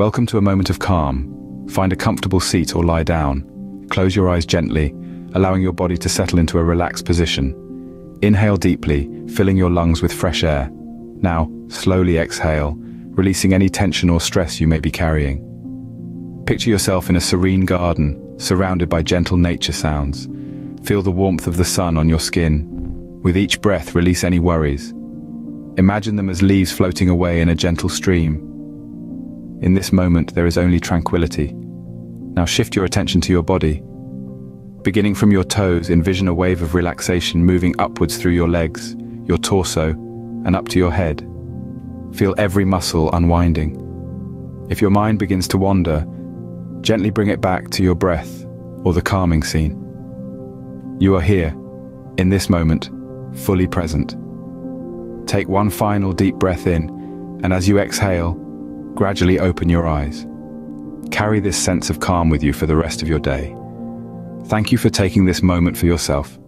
Welcome to a moment of calm. Find a comfortable seat or lie down. Close your eyes gently, allowing your body to settle into a relaxed position. Inhale deeply, filling your lungs with fresh air. Now, slowly exhale, releasing any tension or stress you may be carrying. Picture yourself in a serene garden, surrounded by gentle nature sounds. Feel the warmth of the sun on your skin. With each breath, release any worries. Imagine them as leaves floating away in a gentle stream. In this moment, there is only tranquility. Now shift your attention to your body. Beginning from your toes, envision a wave of relaxation moving upwards through your legs, your torso, and up to your head. Feel every muscle unwinding. If your mind begins to wander, gently bring it back to your breath or the calming scene. You are here, in this moment, fully present. Take one final deep breath in, and as you exhale, gradually open your eyes. Carry this sense of calm with you for the rest of your day. Thank you for taking this moment for yourself.